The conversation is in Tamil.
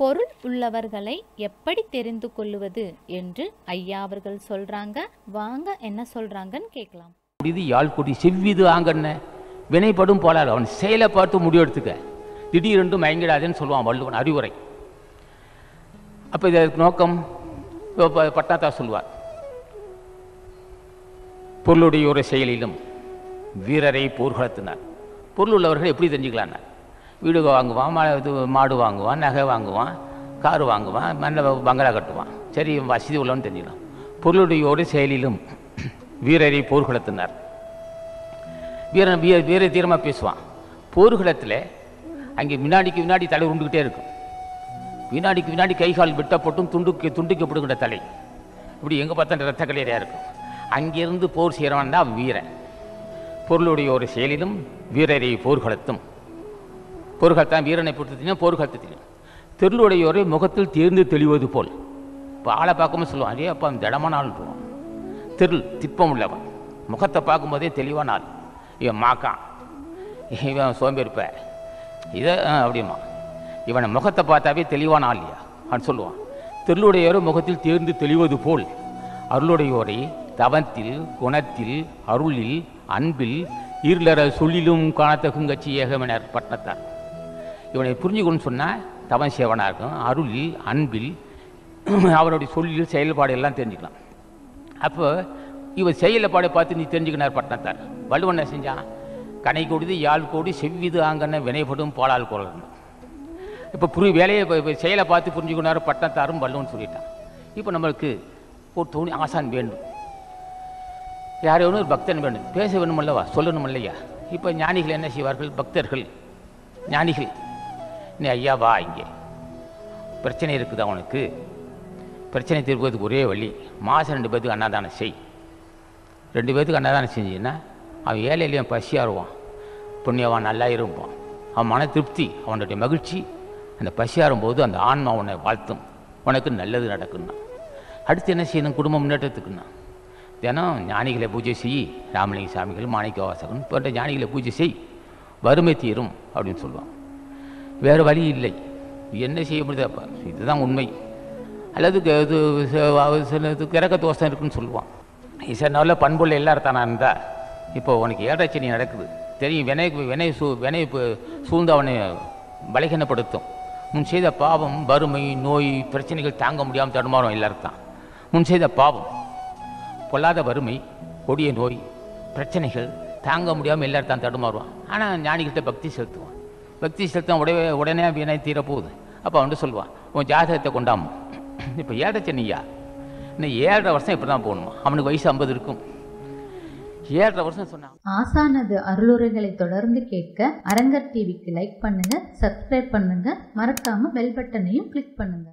பொருள் உள்ளவர்களை எப்படி தெரிந்து கொள்ளுவது என்று ஐயா அவர்கள் சொல்றாங்க. வாங்க என்ன சொல்றாங்கன்னு கேட்கலாம். முடிது யாழ் கொடி செவ்விது ஆங்கன்னு வினைப்படும் போலார் அவன் செயலை பார்த்து முடிவெடுத்துக்க. திடீரென்று மயங்கிடாதேன்னு சொல்லுவான் வள்ளுவன் அறிவுரை. அப்போ இதற்கு நோக்கம்? பட்டாத்தா சொல்வார் பொருளுடைய ஒரு செயலிலும் வீரரை போர்க்களத்தினார். பொருள் உள்ளவர்கள் எப்படி தெரிஞ்சுக்கலான்னார்? வீடு வாங்குவான் மா இது மாடு வாங்குவான் நகை வாங்குவான் கார் வாங்குவான் நல்ல பங்களா கட்டுவான். சரி வசதி உள்ளவன்னு தெரிஞ்சுக்கலாம். பொருளுடைய ஒரு செயலிலும் வீரரை போர்க்குளத்தினார். வீரன் வீர வீர தீரமாக பேசுவான். போர்க்குளத்தில் அங்கே வினாடிக்கு வினாடி தலை உண்டுக்கிட்டே இருக்கும். வினாடிக்கு வினாடி கை கால் வெட்டப்பட்டும் துண்டுக்கு துண்டிக்கப்படுகின்ற தலை. இப்படி எங்கே பார்த்தா ரத்த கலையறையாக இருக்கும். அங்கிருந்து போர் செய்கிறவன் தான் வீரன். பொருளுடைய ஒரு செயலிலும் வீரரை போர்கள் தான் வீரனை பொறுத்தத்தினா போர்கள் தெரியும். தெருளுடையோரை முகத்தில் தேர்ந்து தெளிவது போல். இப்போ ஆளை பார்க்கும்போது சொல்லுவான் அதே அப்பா திடமான ஆள்ன்றான் தெருள் திப்பம் உள்ளவன். முகத்தை பார்க்கும்போதே தெளிவான ஆள். இவன் மாக்கான் இவன் சோம்பேறிப்ப. இதை ஆ, அப்படிமா இவனை முகத்தை பார்த்தாவே தெளிவான ஆள் இல்லையா? அப்படின்னு சொல்லுவான். தெருளுடையோரை முகத்தில் தேர்ந்து தெளிவது போல். அருளுடையோரை தவத்தில் குணத்தில் அருளில் அன்பில் இருளற சொல்லிலும் காணத்தகும் கட்சி ஏகமெனர் பட்டத்தார் இவனை புரிஞ்சுக்கணும்னு சொன்னால் தவன் சேவனாக இருக்கும் அருளில் அன்பில் அவருடைய சொல்லில் செயல்பாடு எல்லாம் தெரிஞ்சுக்கலாம். அப்போ இவர் செயல்பாடை பார்த்து நீ தெரிஞ்சுக்கினார் பட்டினத்தார் வள்ளுவன் என்ன செஞ்சான்? கனை கொடுத்து யாழ் கோடி செவ்விது ஆங்கன வினைப்படும் பாலால் குரல் இப்போ புரி வேலையை செயலை பார்த்து புரிஞ்சுக்கினார் பட்டினத்தாரும் வள்ளுவன் சொல்லிட்டான். இப்போ நம்மளுக்கு ஒரு துணி ஆசான் வேண்டும். யார் வேணும்? ஒரு பக்தன் வேண்டும். பேச வேணுமல்லவா? சொல்லணும் இல்லையா இப்போ ஞானிகள் என்ன செய்வார்கள்? பக்தர்கள் ஞானிகள் நீ ஐயா வா இங்கே. பிரச்சனை இருக்குது அவனுக்கு பிரச்சனை தீர்ப்பதுக்கு ஒரே வழி மாதம் ரெண்டு பேத்துக்கு அன்னதானம் செய். ரெண்டு பேத்துக்கு அன்னதானம் செஞ்சீங்கன்னா அவன் ஏழையிலையும் பசியாருவான் புண்ணியவான் நல்லா இருப்பான். அவன் மன திருப்தி அவனுடைய மகிழ்ச்சி அந்த பசியாறும்போது அந்த ஆன்மா உன்னை வாழ்த்தும். உனக்கு நல்லது நடக்குன்னா அடுத்து என்ன செய்யணும்? குடும்ப முன்னேற்றத்துக்குன்னா. தினம் ஞானிகளை பூஜை செய் ராமலிங்க சாமிகள் மாணிக்க வாசகன் போன்ற ஞானிகளை பூஜை செய். வறுமை தீரும் அப்படின்னு சொல்லுவான். வேறு வழி இல்லை. என்ன செய்ய முடியுதப்பா இதுதான் உண்மை. அல்லது கிரக இது தோஷம் இருக்குன்னு சொல்லுவான். ஈசனால பண்புள்ள எல்லாரும் தானா இருந்தா இப்போ உனக்கு ஏழரை நடக்குது. தெரியும் வினை வினை சூ வினை சூழ்ந்து அவனை பலகீனப்படுத்தும். முன் செய்த பாவம் வறுமை நோய் பிரச்சனைகள் தாங்க முடியாமல் தடுமாறும் எல்லாரும் தான் முன் செய்த பாவம் பொல்லாத வறுமை கொடிய நோய் பிரச்சனைகள் தாங்க முடியாமல் எல்லாரும் தான் தடுமாறுவான். ஆனால் ஞானிகிட்ட பக்தி செலுத்துவான். பக்தி செலுத்தம் உடனே உடனே வினை தீரப்போகுது. அப்போ அவன்ட்டு சொல்லுவான் உன் ஜாதகத்தை கொண்டாம. இப்போ ஏழை சென்னையா இன்னும் ஏழரை வருஷம் இப்படி தான் போகணுமா? அவனுக்கு வயசு ஐம்பது இருக்கும். ஏழரை வருஷம் சொன்னான் ஆசானது அருளுரைகளை தொடர்ந்து கேட்க அரங்கர் டிவிக்கு லைக் பண்ணுங்க சப்ஸ்கிரைப் பண்ணுங்க. மறக்காம பெல் பட்டனையும் கிளிக் பண்ணுங்க.